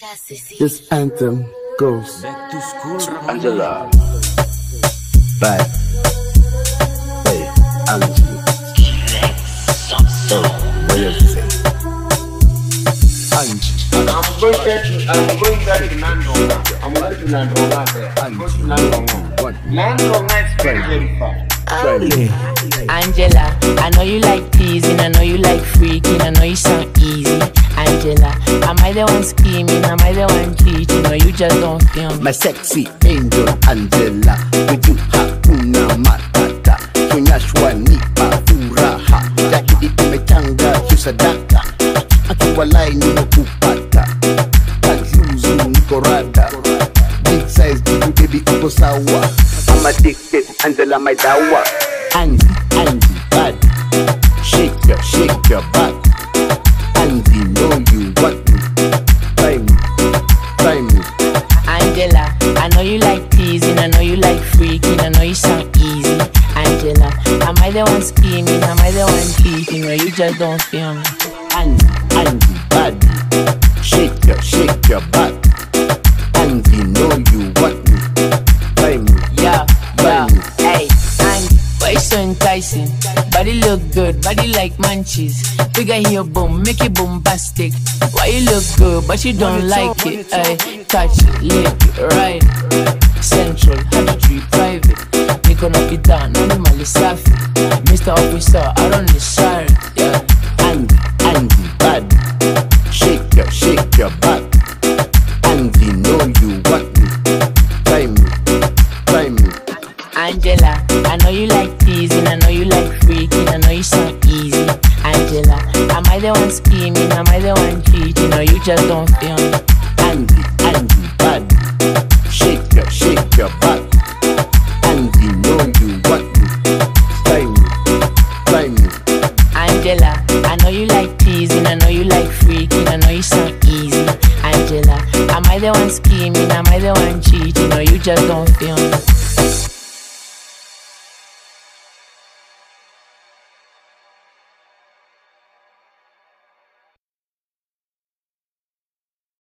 This anthem goes Back to school, Angela. Bye. Hey, Angie. So, what do you say? Angie. I'm going back to I'm going back to Nandonga. I'm going to Nandonga there. I'm going to Nandonga. What? Nandonga is very, very far. Friday. Angela, I know you like teasing, I know you like freaking, I know you sound easy. The one scheming? Am I the one cheating? Or you just don't feel me? My sexy angel Angela. With you hakuna matata. Kunyashwa nipa furaha. Zaidi umechanga kisadaka. Akiwalai nimekupata. Kajuzu niko rada. Big size jibu baby uko sawa. I'm addicted Angela my dawa. Angie, Angie, bad. Shake your, shake your back. Like freaking, I know you sound easy. Angela, am I the one scheming? Am I the one cheating? Or you just don't feel me? Angie, Angie, bad. Shake your, shake your back. Angie, know you want me. Try me, Yeah, try yeah. me. Hey, and why you so enticing? Body look good, body like munchies. Figure here, boom, make it bombastic. Why you look good, but you don't like it? Hey, touch it, lick it, ride Mr. Officer, out on the side, yeah. Angie, Angie, bad. Shake your, shake your back. Angie, know you want me. Try me, try me. Angela, I know you like teasing, I know you like freaking, I know you sound easy. Angela, am I the one scheming? Am I the one cheating? Or you just don't feel me? Angie, know you like teasing, I know you like freaking, I know you sound easy. Angela, am I the one scheming? Am I the one cheating? Or you just don't feel me?